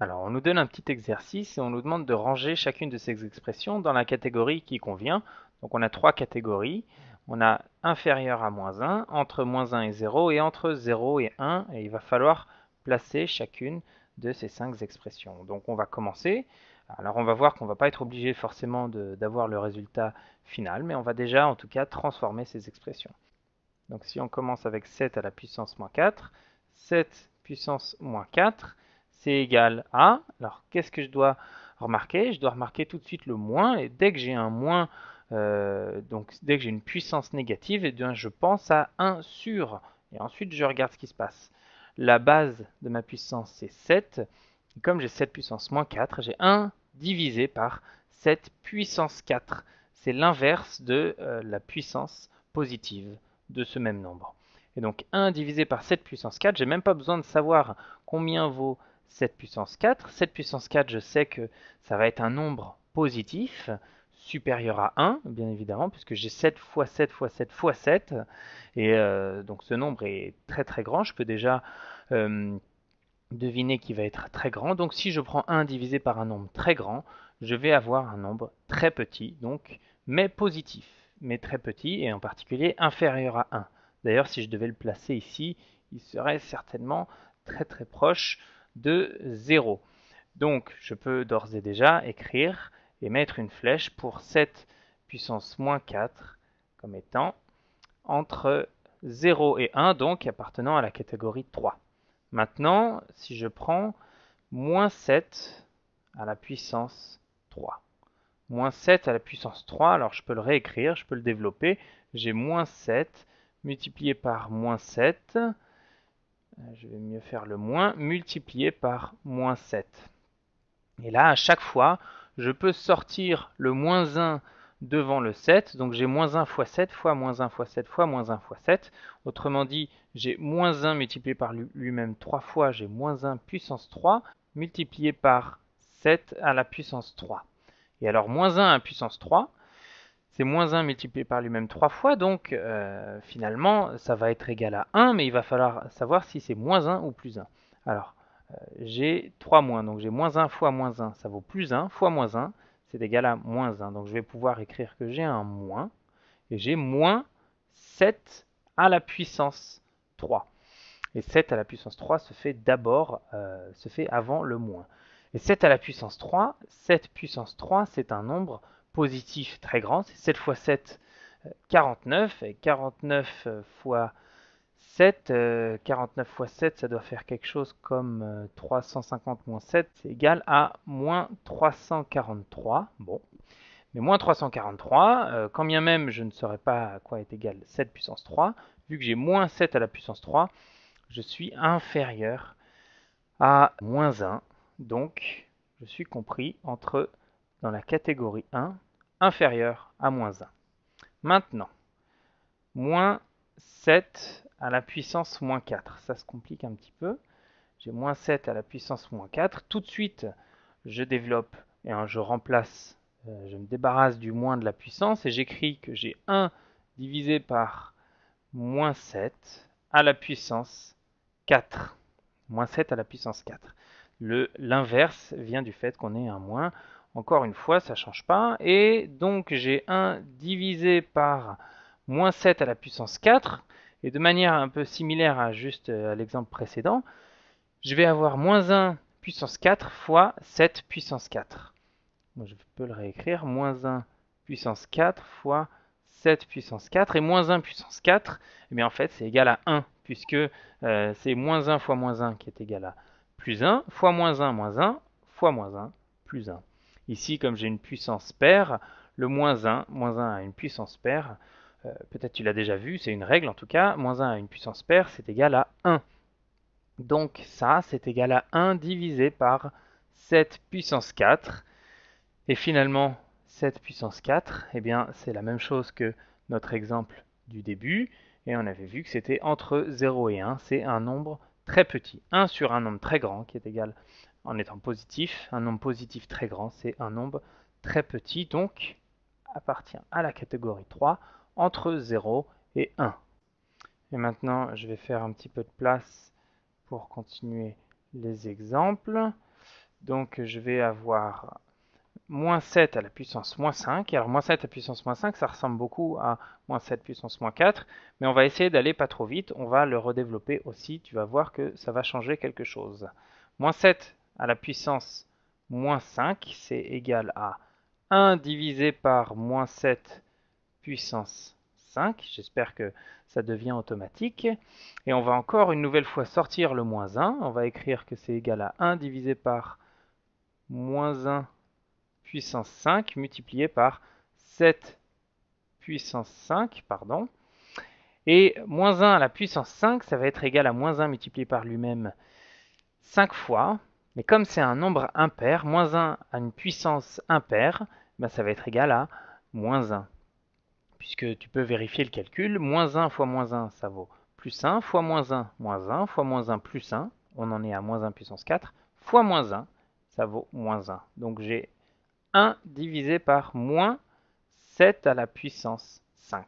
Alors, on nous donne un petit exercice et on nous demande de ranger chacune de ces expressions dans la catégorie qui convient. Donc, on a trois catégories. On a inférieur à moins 1, entre moins 1 et 0 et entre 0 et 1. Et il va falloir placer chacune de ces cinq expressions. Donc, on va commencer. Alors, on va voir qu'on ne va pas être obligé forcément d'avoir le résultat final, mais on va déjà, en tout cas, transformer ces expressions. Donc, si on commence avec 7 à la puissance moins 4, 7 puissance moins 4, c'est égal à, alors qu'est-ce que je dois remarquer? Je dois remarquer tout de suite le moins, et dès que j'ai un moins, euh, donc dès que j'ai une puissance négative, eh je pense à 1 sur, et ensuite je regarde ce qui se passe. La base de ma puissance c'est 7, et comme j'ai 7 puissance moins 4, j'ai 1 divisé par 7 puissance 4. C'est l'inverse de euh, la puissance positive de ce même nombre. Et donc 1 divisé par 7 puissance 4, j'ai même pas besoin de savoir combien vaut 7 puissance 4. 7 puissance 4, je sais que ça va être un nombre positif supérieur à 1, bien évidemment, puisque j'ai 7 fois 7 fois 7 fois 7. Et euh, donc ce nombre est très très grand. Je peux déjà euh, deviner qu'il va être très grand. Donc si je prends 1 divisé par un nombre très grand, je vais avoir un nombre très petit, donc mais positif, mais très petit, et en particulier inférieur à 1. D'ailleurs, si je devais le placer ici, il serait certainement très très proche de 0. Donc je peux d'ores et déjà écrire et mettre une flèche pour 7 puissance moins 4 comme étant entre 0 et 1, donc appartenant à la catégorie 3. Maintenant, si je prends moins 7 à la puissance 3. Moins 7 à la puissance 3, alors je peux le réécrire, je peux le développer. J'ai moins 7 multiplié par moins 7 je vais mieux faire le moins, multiplié par moins 7. Et là, à chaque fois, je peux sortir le moins 1 devant le 7. Donc j'ai moins 1 fois 7 fois moins 1 fois 7 fois moins 1 fois 7. Autrement dit, j'ai moins 1 multiplié par lui-même 3 fois, j'ai moins 1 puissance 3 multiplié par 7 à la puissance 3. Et alors moins 1 à puissance 3, c'est moins 1 multiplié par lui-même 3 fois, donc euh, finalement ça va être égal à 1, mais il va falloir savoir si c'est moins 1 ou plus 1. Alors, euh, j'ai 3 moins, donc j'ai moins 1 fois moins 1, ça vaut plus 1, fois moins 1, c'est égal à moins 1. Donc je vais pouvoir écrire que j'ai un moins, et j'ai moins 7 à la puissance 3. Et 7 à la puissance 3 se fait d'abord, euh, se fait avant le moins. Et 7 à la puissance 3, 7 puissance 3, c'est un nombre positif très grand, c'est 7 fois 7, 49, et 49 fois 7, 49 fois 7, ça doit faire quelque chose comme 350 euh, moins 7, c'est égal à moins 343. Bon, mais moins 343, euh, quand bien même je ne saurais pas à quoi est égal 7 puissance 3, vu que j'ai moins 7 à la puissance 3, je suis inférieur à moins 1, donc je suis compris entre dans la catégorie 1 inférieur à moins 1. Maintenant, moins 7 à la puissance moins 4. Ça se complique un petit peu. J'ai moins 7 à la puissance moins 4. Tout de suite, je développe et je remplace, euh, je me débarrasse du moins de la puissance et j'écris que j'ai 1 divisé par moins 7 à la puissance 4. Moins 7 à la puissance 4. L'inverse vient du fait qu'on ait un moins. Encore une fois, ça ne change pas. Et donc j'ai 1 divisé par moins 7 à la puissance 4. Et de manière un peu similaire à juste euh, à l'exemple précédent, je vais avoir moins 1 puissance 4 fois 7 puissance 4. je peux le réécrire. Moins 1 puissance 4 fois 7 puissance 4. Et moins 1 puissance 4, eh bien en fait c'est égal à 1. Puisque euh, c'est moins 1 fois moins 1 qui est égal à plus 1, fois moins 1 moins 1, fois moins 1 plus 1. Ici, comme j'ai une puissance paire, le moins 1, moins 1 à une puissance paire, euh, peut-être tu l'as déjà vu, c'est une règle en tout cas, moins 1 à une puissance paire, c'est égal à 1. Donc ça, c'est égal à 1 divisé par 7 puissance 4. Et finalement, 7 puissance 4, eh bien, c'est la même chose que notre exemple du début. Et on avait vu que c'était entre 0 et 1, c'est un nombre très petit. 1 sur un nombre très grand qui est égal en étant positif. Un nombre positif très grand, c'est un nombre très petit, donc appartient à la catégorie 3 entre 0 et 1. Et maintenant, je vais faire un petit peu de place pour continuer les exemples. Donc je vais avoir moins 7 à la puissance moins 5. Alors moins 7 à la puissance moins 5, ça ressemble beaucoup à moins 7 puissance moins 4. Mais on va essayer d'aller pas trop vite. On va le redévelopper aussi. Tu vas voir que ça va changer quelque chose. Moins 7 à la puissance moins 5, c'est égal à 1 divisé par moins 7 puissance 5. J'espère que ça devient automatique. Et on va encore une nouvelle fois sortir le moins 1. On va écrire que c'est égal à 1 divisé par moins 1 puissance 5 multiplié par 7 puissance 5, pardon. Et moins 1 à la puissance 5, ça va être égal à moins 1 multiplié par lui-même 5 fois. Mais comme c'est un nombre impair, moins 1 à une puissance impaire, ben ça va être égal à moins 1. Puisque tu peux vérifier le calcul, moins 1 fois moins 1, ça vaut plus 1, fois moins 1, moins 1, fois moins 1, plus 1. On en est à moins 1 puissance 4, fois moins 1, ça vaut moins 1. Donc j'ai 1 divisé par moins 7 à la puissance 5.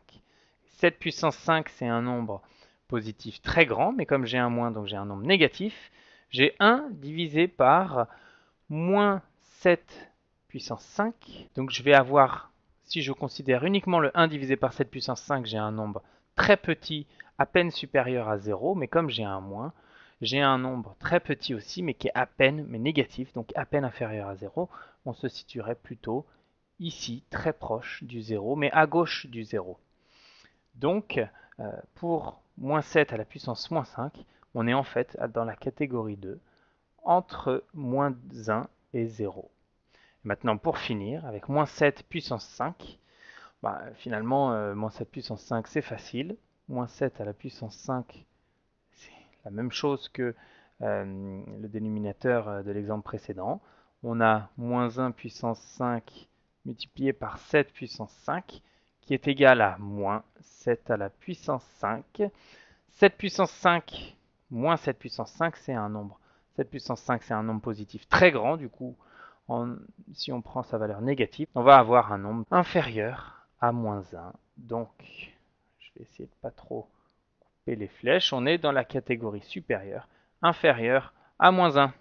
7 puissance 5, c'est un nombre positif très grand, mais comme j'ai un moins, donc j'ai un nombre négatif, j'ai 1 divisé par moins 7 puissance 5. Donc je vais avoir, si je considère uniquement le 1 divisé par 7 puissance 5, j'ai un nombre très petit, à peine supérieur à 0, mais comme j'ai un moins, j'ai un nombre très petit aussi, mais qui est à peine, mais négatif, donc à peine inférieur à 0. On se situerait plutôt ici, très proche du 0, mais à gauche du 0. Donc, euh, pour moins 7 à la puissance moins 5, on est en fait dans la catégorie 2, entre moins 1 et 0. Maintenant, pour finir, avec moins 7 puissance 5, bah, finalement, euh, moins 7 puissance 5, c'est facile. Moins 7 à la puissance 5, la même chose que euh, le dénominateur euh, de l'exemple précédent. On a moins 1 puissance 5 multiplié par 7 puissance 5 qui est égal à moins 7 à la puissance 5. 7 puissance 5 moins 7 puissance 5 c'est un nombre. 7 puissance 5 c'est un nombre positif très grand du coup si on prend sa valeur négative on va avoir un nombre inférieur à moins 1. Donc je vais essayer de pas trop les flèches, on est dans la catégorie supérieure, inférieure à moins 1.